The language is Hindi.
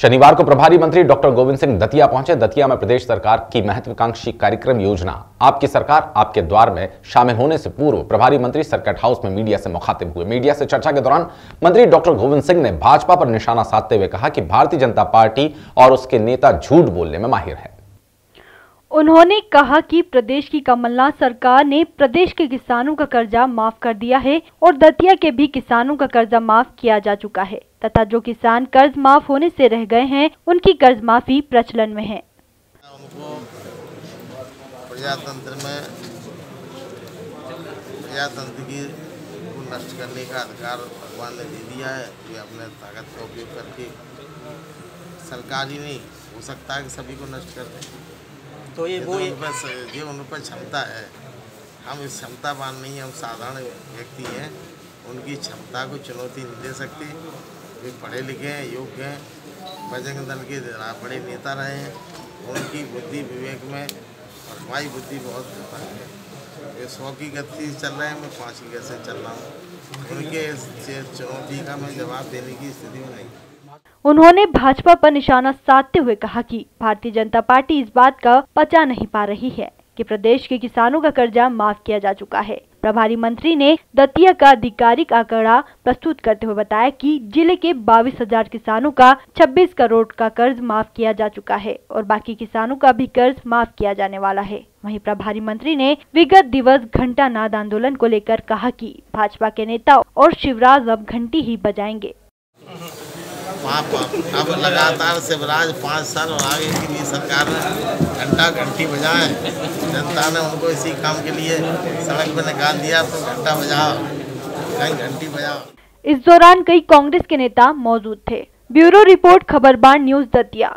शनिवार को प्रभारी मंत्री डॉक्टर गोविंद सिंह दतिया पहुँचे। दतिया में प्रदेश सरकार की महत्वाकांक्षी कार्यक्रम योजना आपकी सरकार, आपके द्वार में शामिल होने से पूर्व प्रभारी मंत्री सर्किट हाउस में मीडिया से मुखातिब हुए। मीडिया से चर्चा के दौरान मंत्री डॉक्टर गोविंद सिंह ने भाजपा पर निशाना साधते हुए कहा कि भारतीय जनता पार्टी और उसके नेता झूठ बोलने में माहिर है। उन्होंने कहा कि प्रदेश की कमलनाथ सरकार ने प्रदेश के किसानों का कर्जा माफ़ कर दिया है और दतिया के भी किसानों का कर्जा माफ़ किया जा चुका है, तथा जो किसान कर्ज माफ़ होने से रह गए हैं, उनकी कर्ज माफ़ी प्रचलन में है। प्रजातंत्र में प्रजातंत्र की नष्ट करने का अधिकार भगवान ने दे दिया है वे अपने ताकत का उपयोग करके। सरकार ही नहीं, हो सकता है कि सभी को नष्ट कर दें। तो ये वो तो ये उन पर क्षमता है। हम इस क्षमतावान नहीं हम साधारण व्यक्ति हैं। उनकी क्षमता को चुनौती नहीं दे सकते। वे पढ़े लिखे हैं योग्य हैं। बजरंग दल के बड़े नेता रहे हैं। उनकी बुद्धि विवेक में और हमारी बुद्धि बहुत ज़्यादा है। वे सौ की गति से चल रहे हैं मैं पाँच की गति से चल रहा हूँ। उनके इस चुनौती का मैं जवाब देने की स्थिति में नहीं। उन्होंने भाजपा पर निशाना साधते हुए कहा कि भारतीय जनता पार्टी इस बात का पचा नहीं पा रही है कि प्रदेश के किसानों का कर्जा माफ़ किया जा चुका है। प्रभारी मंत्री ने दतिया का आधिकारिक आंकड़ा प्रस्तुत करते हुए बताया कि ज़िले के बाईस हज़ार किसानों का 26 करोड़ का कर्ज माफ़ किया जा चुका है और बाकी किसानों का भी कर्ज माफ़ किया जाने वाला है। वहीं प्रभारी मंत्री ने विगत दिवस घंटा नाद आंदोलन को लेकर कहा कि भाजपा के नेता और शिवराज अब घंटी ही बजाएँगे। पर अब लगातार शिवराज पाँच साल और आगे के लिए सरकार ने घंटा घंटी बजाए। जनता ने उनको इसी काम के लिए सड़क पर निकाल दिया तो घंटा बजाओ, कहीं घंटी बजाओ। इस दौरान कई कांग्रेस के नेता मौजूद थे। Bureau report Khabarbar news Datia.